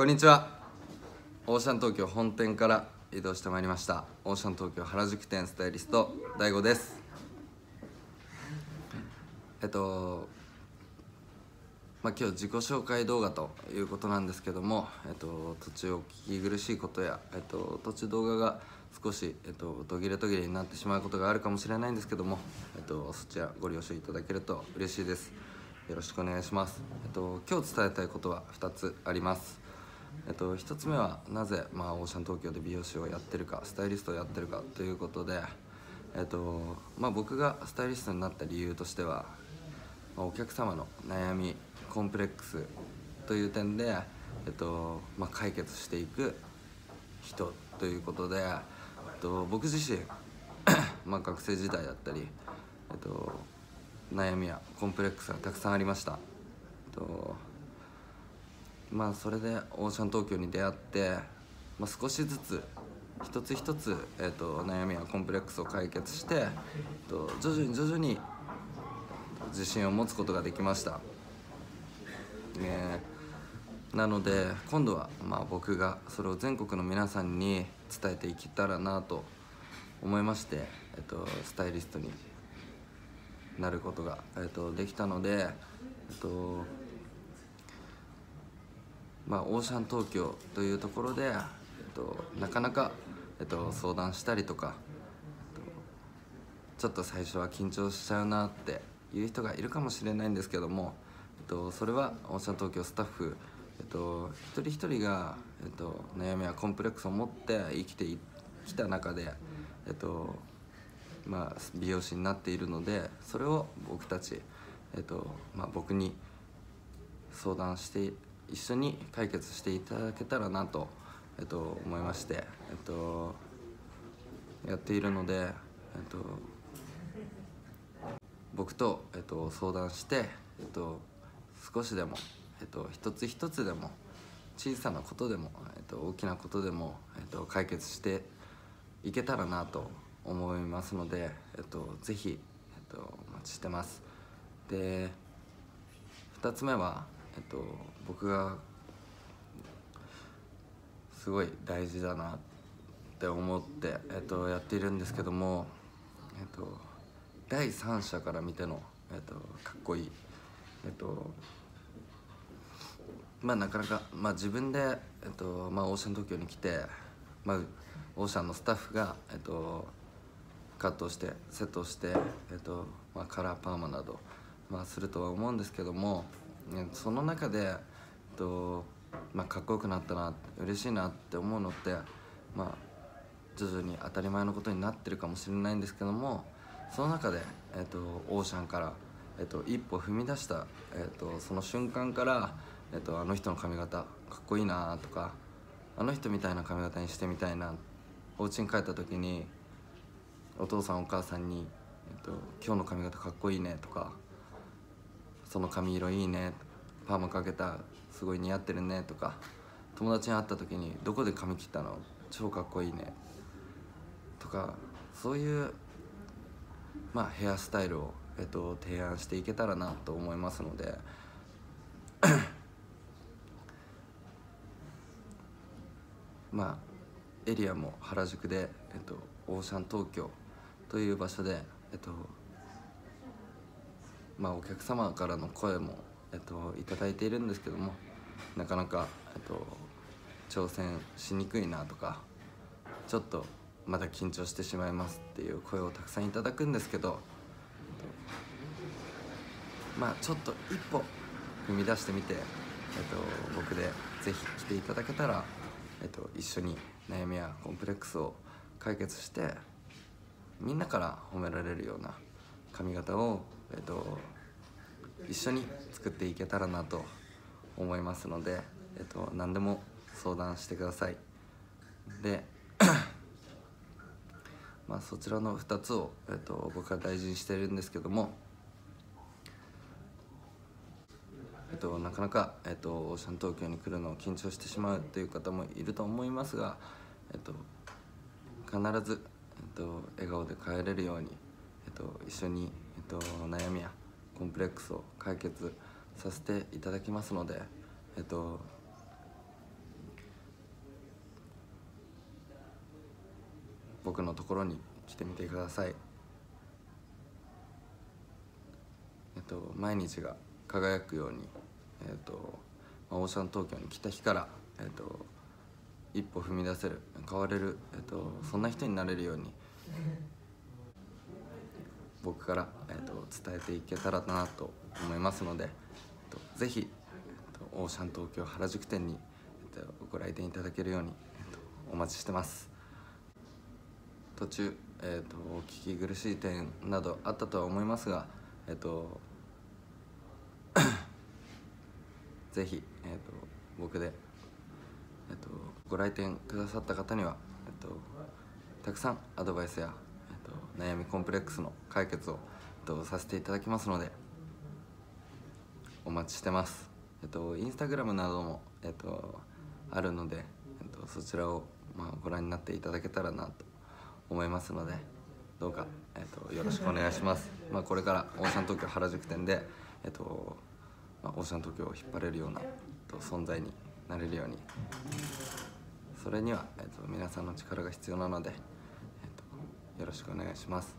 こんにちは。オーシャン東京本店から移動してまいりました。オーシャン東京原宿店スタイリスト DAIGO です。えっとまあ今日自己紹介動画ということなんですけども、えっと、途中お聞き苦しいことや、えっと、途中動画が少し、えっと、途切れ途切れになってしまうことがあるかもしれないんですけども、えっと、そちらご了承いただけると嬉しいです。よろしくお願いします、えっと、今日伝えたいことは2つあります。えっと、1つ目はなぜ、まあ、オーシャン東京で美容師をやってるかスタイリストをやってるかということで、えっとまあ、僕がスタイリストになった理由としては、まあ、お客様の悩みコンプレックスという点で、えっとまあ、解決していく人ということで、えっと、僕自身 まあ学生時代だったり、えっと、悩みやコンプレックスがたくさんありました。えっとまあそれでオーシャン東京に出会って、まあ、少しずつ一つ一つ、えーと、悩みやコンプレックスを解決して、えーと、徐々に徐々に自信を持つことができました、え、なので今度は、まあ、僕がそれを全国の皆さんに伝えていけたらなと思いまして、えーと、スタイリストになることが、えー、とできたので、えー、とまあ、オーシャン東京というところで、えっと、なかなか、えっと、相談したりとか、ちょっと最初は緊張しちゃうなっていう人がいるかもしれないんですけども、えっと、それはオーシャン東京スタッフ、えっと、一人一人が、えっと、悩みやコンプレックスを持って生きてきた中で、えっとまあ、美容師になっているのでそれを僕たち、えっとまあ、僕に相談して一緒に解決していただけたらなと、えっと、思いまして、えっと、やっているので、えっと、僕と、えっと、相談して、えっと、少しでも、えっと、一つ一つでも小さなことでも、えっと、大きなことでも、えっと、解決していけたらなと思いますので、えっと、ぜひ、えっと、お待ちしてます。で2つ目は、えっと、僕がすごい大事だなって思って、えっと、やっているんですけども、えっと、第三者から見ての、えっと、かっこいい、えっとまあなかなか、まあ、自分で、えっとまあ、オーシャン東京に来て、まあ、オーシャンのスタッフが、えっと、カットしてセットして、えっとまあ、カラーパーマなど、まあ、するとは思うんですけどもその中で、えっとまあ、かっこよくなったな嬉しいなって思うのって、まあ、徐々に当たり前のことになってるかもしれないんですけどもその中で、えっと、オーシャンから、えっと、一歩踏み出した、えっと、その瞬間から、えっと、あの人の髪型かっこいいなとかあの人みたいな髪型にしてみたいなお家に帰った時にお父さんお母さんに、えっと「今日の髪型かっこいいね」とか「その髪色いいね」パーマかけたすごい似合ってるね」とか友達に会った時に「どこで髪切ったの超かっこいいね」とかそういう、まあ、ヘアスタイルを、えっと、提案していけたらなと思いますので。まあエリアも原宿で、えっと、オーシャン東京という場所で、えっとまあ、お客様からの声も、えっと、いただいているんですけどもなかなか、えっと、挑戦しにくいなとかちょっとまだ緊張してしまいますっていう声をたくさんいただくんですけど、えっと、まあちょっと一歩踏み出してみて、えっと、僕でぜひ来ていただけたら、えっと、一緒に悩みやコンプレックスを解決してみんなから褒められるような髪型を、えっと、一緒に作っていけたらなと思いますので、えっと、何でも相談してください。で まあそちらの2つを、えっと、僕は大事にしてるんですけどもえっと、なかなか、えっと、オーシャン東京に来るのを緊張してしまうという方もいると思いますが、えっと、必ず、えっと、笑顔で帰れるように、えっと、一緒に、えっと、悩みやコンプレックスを解決させていただきますのでえっと僕のところに来てみてください。えっと毎日が輝くようにえっとオーシャン東京に来た日からえっと一歩踏み出せる変われる、えっと、そんな人になれるように僕から、えっと、伝えていけたらなと思いますので、えっと、ぜひ、えっと、オーシャン東京原宿店に、えっと、ご来店いただけるように、えっと、お待ちしてます。途中、えっと、お聞き苦しい点などあったとは思いますがえっと ぜひ、えっと、僕で、えっと、ご来店くださった方には、えっと、たくさんアドバイスや、悩みコンプレックスの解決を、えっと、させていただきますのでお待ちしてます。えっとインスタグラムなどもえっとあるので、えっと、そちらを、まあ、ご覧になっていただけたらなと思いますのでどうか、えっと、よろしくお願いします。まあこれからオーシャン東京原宿店でえっとまあ、オーシャン東京を引っ張れるような、えっと、存在になれるように。それには、えっと、皆さんの力が必要なので、えっと、よろしくお願いします。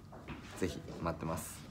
ぜひ待ってます。